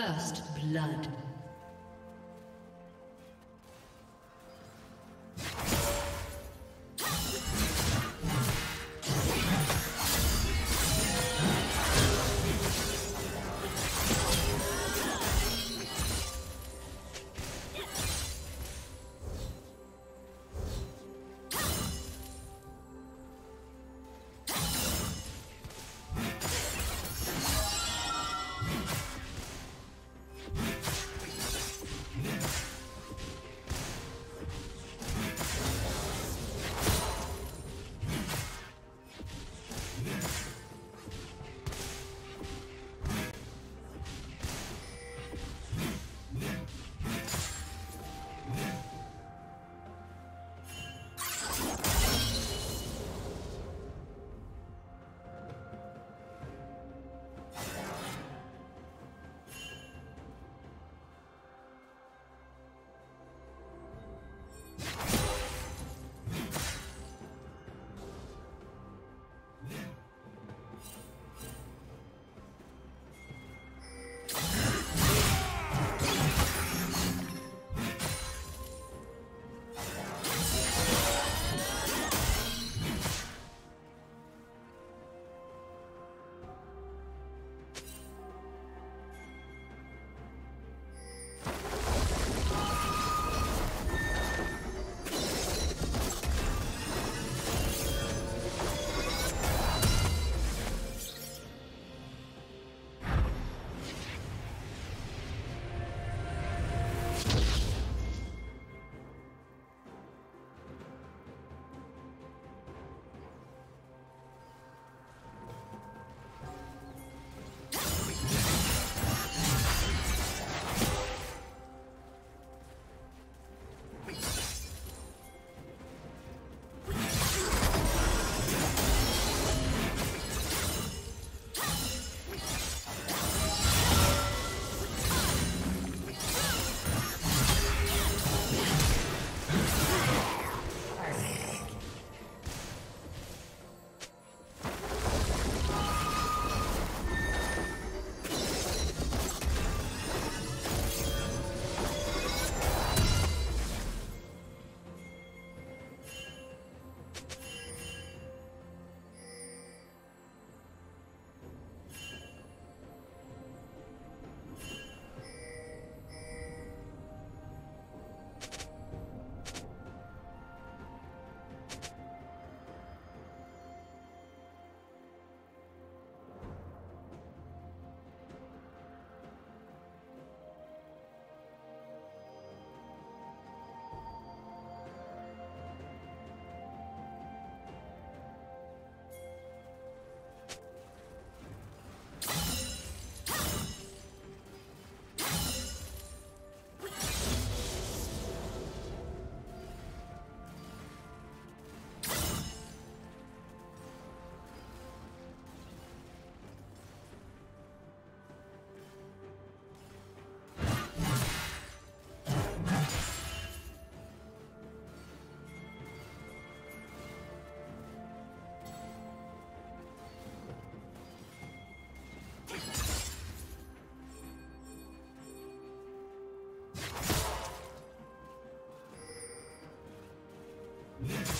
First blood. Yeah.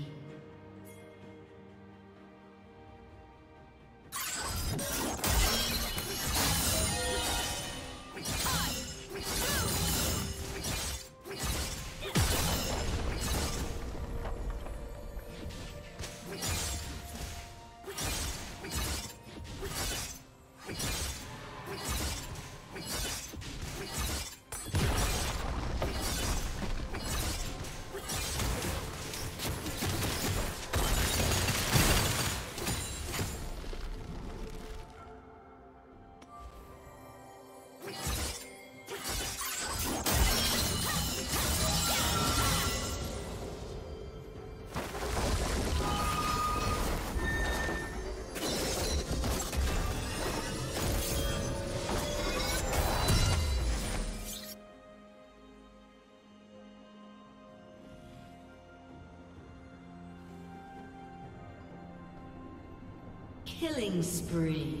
Killing spree.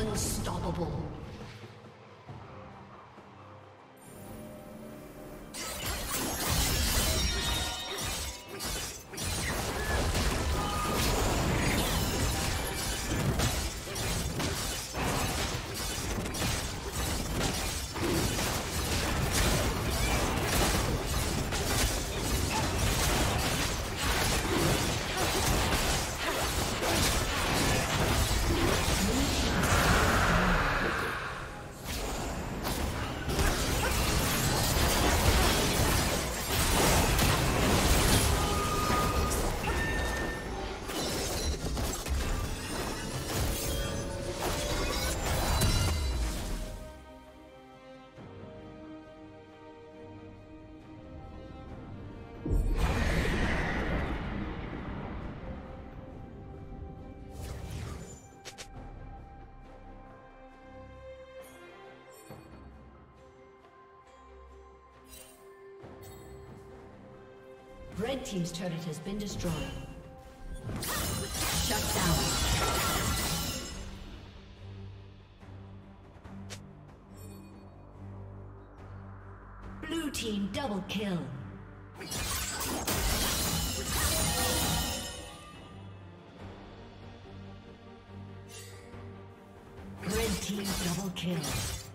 Unstoppable. Red Team's turret has been destroyed. Shut down. Blue Team double kill. Red Team double kill.